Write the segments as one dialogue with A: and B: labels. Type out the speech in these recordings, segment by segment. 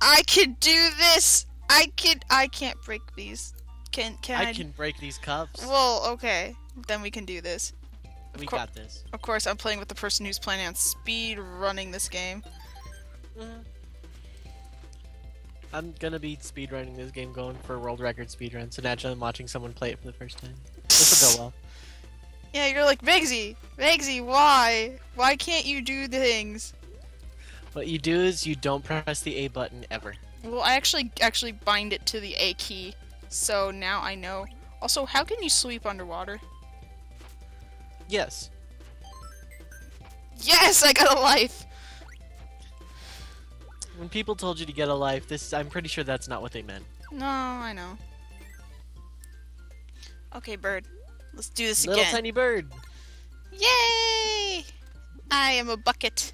A: I can do this. I can. I can't break these. Can can I?
B: I can break these cups.
A: Well, okay. Then we can do this.
B: we
A: cour-
B: got this.
A: Of course, I'm playing with the person who's planning on speed running this game.
B: Mhm. I'm gonna be speed running this game, going for a world record speed run. So naturally, I'm watching someone play it for the first time. This will go well.
A: Yeah, you're like Bigsy. Bigsy, why? Why can't you do things?
B: What you do is you don't press the A button ever.
A: Well, I actually actually bind it to the A key, so now I know. Also, how can you sweep underwater?
B: Yes.
A: Yes, I got a life.
B: When people told you to get a life, this I'm pretty sure that's not what they meant.
A: No, I know. Okay, bird. Let's do this
B: Little
A: again.
B: Little tiny bird.
A: Yay! I am a bucket.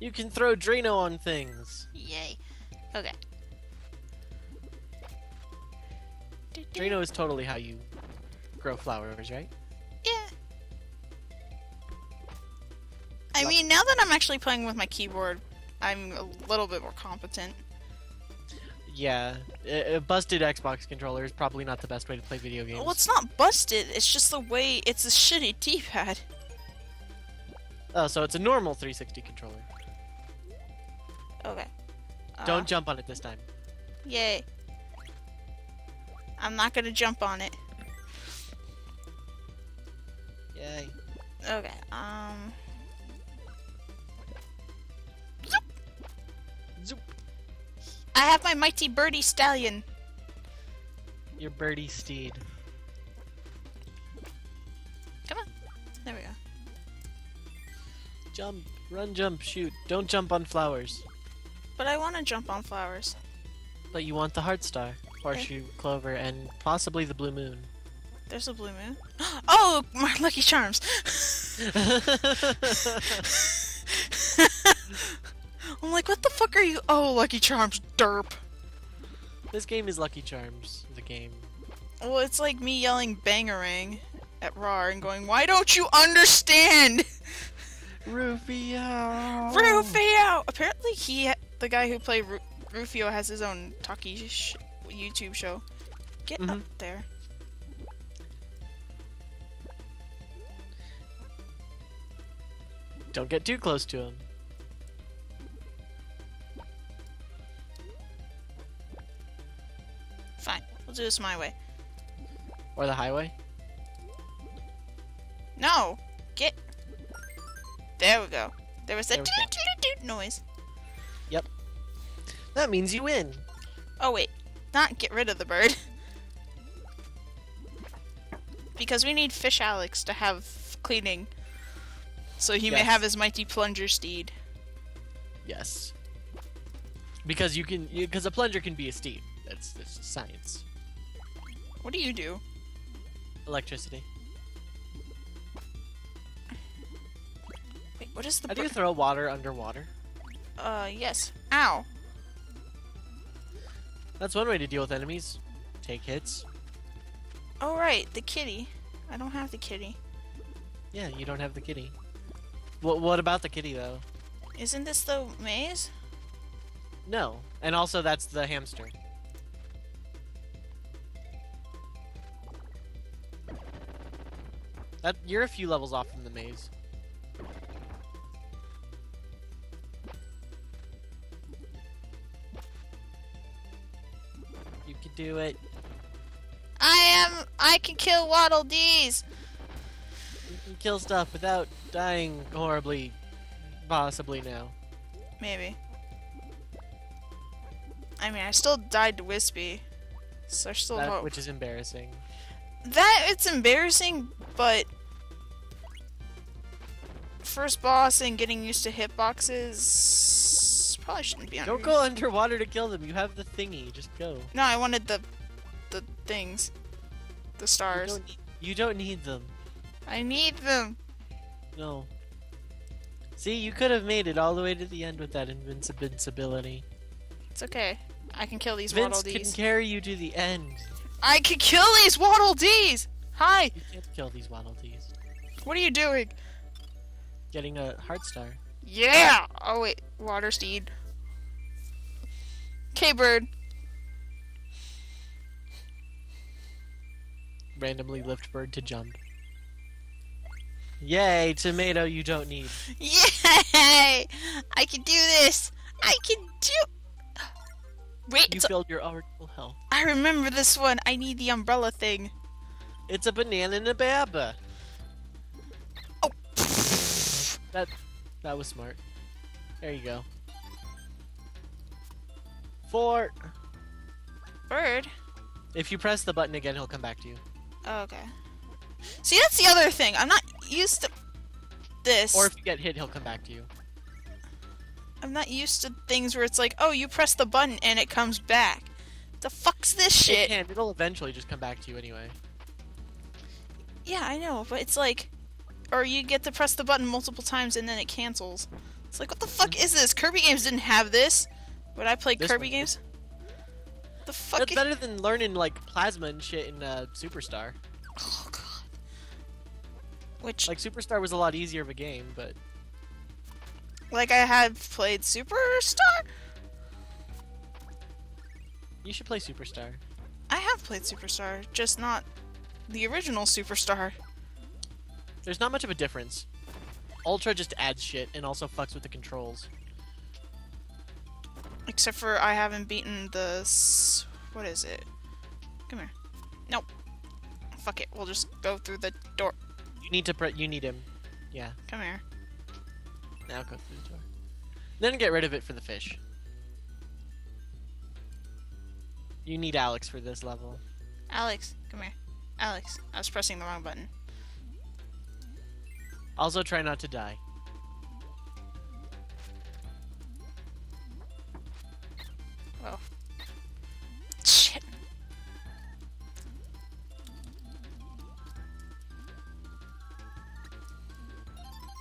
B: You can throw Drano on things.
A: Yay. Okay.
B: Drano is totally how you grow flowers, right?
A: Yeah. I mean, now that I'm actually playing with my keyboard, I'm a little bit more competent.
B: Yeah. A, a busted Xbox controller is probably not the best way to play video games.
A: Well, it's not busted. It's just the way it's a shitty D-pad.
B: Oh, so it's a normal 360 controller.
A: Okay. Uh,
B: Don't jump on it this time.
A: Yay. I'm not gonna jump on it.
B: Yay.
A: Okay. Um.
B: Zoop.
A: I have my mighty birdie stallion.
B: Your birdie steed. Come on.
A: There we go.
B: Jump, run, jump, shoot. Don't jump on flowers.
A: But I want to jump on flowers.
B: But you want the heart star, horseshoe, clover, and possibly the blue moon.
A: There's a blue moon. Oh, my lucky charms. I'm like, what the fuck are you? Oh, lucky charms, derp.
B: this game is Lucky Charms, the game.
A: Well, it's like me yelling bangarang at Rar and going, why don't you understand?
B: Rufio!
A: Rufio! Apparently, he, the guy who played Ru- Rufio, has his own talkie sh- YouTube show. Get up
B: Mhm.
A: there.
B: Don't get too close to him.
A: Fine, we'll do this my way.
B: Or the highway.
A: No, get. There we go. There was
B: we
A: toot toot toot noise. Yep.
B: That means you win.
A: Oh wait, not get rid of the bird. because we need Fish Alex to have cleaning. So he may have his mighty plunger steed.
B: Yes. Because you can, because a plunger can be a steed. That's, that's science.
A: What do you do?
B: Electricity.
A: What is the
B: How do you throw water underwater?
A: Uh, yes. Ow.
B: That's one way to deal with enemies. Take hits.
A: Oh right, the kitty. I don't have the kitty.
B: Yeah, you don't have the kitty. What, what about the kitty though?
A: Isn't this the maze?
B: No. And also that's the hamster. That you're a few levels off from the maze. You can do it.
A: I am. I can kill Waddle Dees.
B: You can kill stuff without dying horribly. Possibly now.
A: Maybe. I mean, I still died to Whispy, so there's still
B: That-
A: hope.
B: which is embarrassing.
A: That it's embarrassing, but first boss and getting used to hitboxes probably shouldn't be on.
B: Don't go underwater to kill them. You have the thingy. Just go.
A: No, I wanted the the things, the
B: You
A: stars.
B: don't, need, you don't need them.
A: I need them.
B: No. See, you could have made it all the way to the end with that invincibility.
A: It's okay. I can kill these
B: Vince
A: Waddle
B: can carry you to the end.
A: I can kill these Waddle Dees. Hi.
B: You can't kill these Waddle Dees.
A: What are you doing?
B: Getting a heart star.
A: Yeah. Oh wait, Water Steed. Okay, bird.
B: Randomly lift bird to jump. Yay, tomato you don't need.
A: Yay! I can do this. I can do. Wait,
B: You
A: it's a-
B: filled your original health.
A: I remember this one. I need the umbrella thing.
B: It's a banana and a baba.
A: Oh.
B: That that was smart. There you go. Fort.
A: Bird.
B: If you press the button again, he'll come back to you.
A: Oh, okay. See, that's the other thing. I'm not used to this.
B: Or if you get hit, he'll come back to you.
A: I'm not used to things where it's like, oh, you press the button and it comes back. The fuck's this
B: It
A: shit?
B: can. It'll eventually just come back to you anyway.
A: Yeah, I know, but it's like, or you get to press the button multiple times and then it cancels. It's like, what the fuck is this? Kirby games didn't have this. But I played
B: This
A: Kirby
B: one
A: games. The fuck?
B: That's better than learning like plasma and shit in uh, Superstar.
A: Oh god. Which,
B: Like Superstar was a lot easier of a game, but
A: like, I had played Superstar.
B: you should play Superstar.
A: I have played Superstar, just not the original Superstar.
B: There's not much of a difference. Ultra just adds shit and also fucks with the controls.
A: Except for I haven't beaten the. What is it? Come here. Nope. Fuck it. We'll just go through the door.
B: You need to you need him. Yeah.
A: Come here.
B: Now go through the door. Then get rid of it for the fish. You need Alex for this level.
A: Alex, come here. Alex, I was pressing the wrong button.
B: Also try not to die.
A: Well. Shit.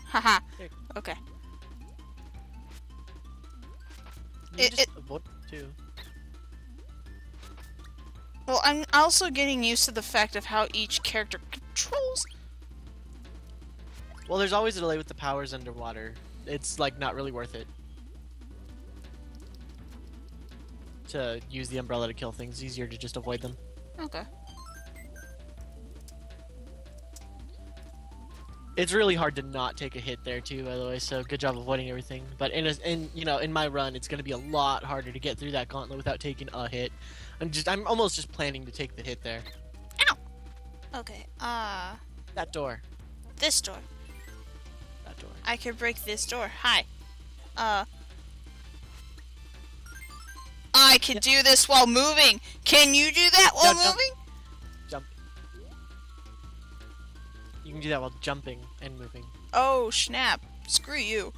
A: Haha. Okay.
B: You
A: It-
B: just
A: it-
B: avoid it too.
A: Well, I'm also getting used to the fact of how each character controls.
B: Well, there's always a delay with the powers underwater. It's like not really worth it. To use the umbrella to kill things, easier to just avoid them.
A: Okay.
B: It's really hard to not take a hit there too, by the way. So good job avoiding everything. But in a, in you know in my run, it's gonna be a lot harder to get through that gauntlet without taking a hit. I'm just I'm almost just planning to take the hit there. Ow.
A: Okay. Uh,
B: That door.
A: this door.
B: That door.
A: I could break this door. Hi. Uh. I can do this while moving. Can you do that while
B: No, jump.
A: moving?
B: Jump. You can do that while jumping and moving.
A: Oh snap! Screw you.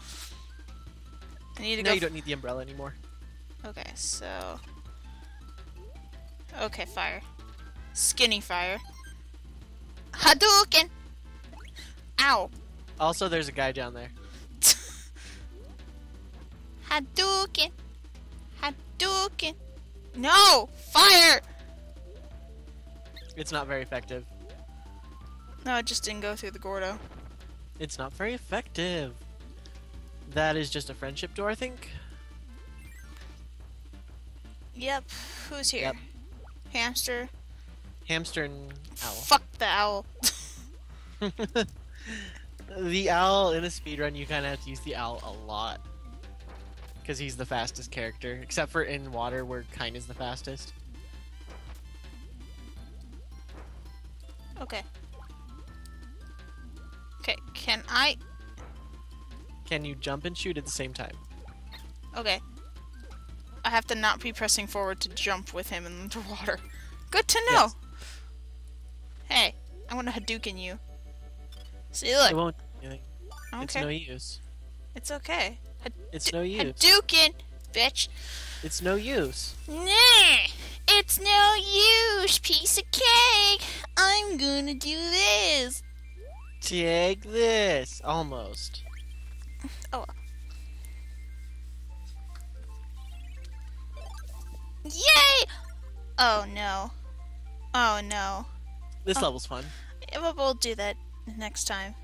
A: I need to
B: No,
A: go.
B: you don't need the umbrella anymore.
A: Okay, so. Okay, fire. Skinny fire. Hadouken! Ow!
B: Also, there's a guy down there.
A: Hadouken! Hadouken! No! Fire!
B: It's not very effective.
A: No, it just didn't go through the Gordo.
B: It's not very effective. That is just a friendship door, I think.
A: Yep. Who's here?
B: Yep.
A: Hamster.
B: Hamster and owl.
A: Fuck the owl.
B: the owl in a speedrun, you kind of have to use the owl a lot. Because he's the fastest character. Except for in water, where Kine is the fastest.
A: okay. Okay, can I?
B: Can you jump and shoot at the same time?
A: Okay. I have to not be pressing forward to jump with him in the water. Good to know.
B: Yes.
A: Hey, I want to Hadouken you. See,
B: It won't do anything. It's no use.
A: It's okay.
B: It's no use.
A: Hadouken, bitch.
B: It's no use.
A: Nah, it's no use, piece of cake. I'm gonna do this.
B: Take this. Almost. Oh.
A: Yay! Oh no. Oh no.
B: This
A: Oh.
B: level's fun.
A: Yeah, but We'll do that next time.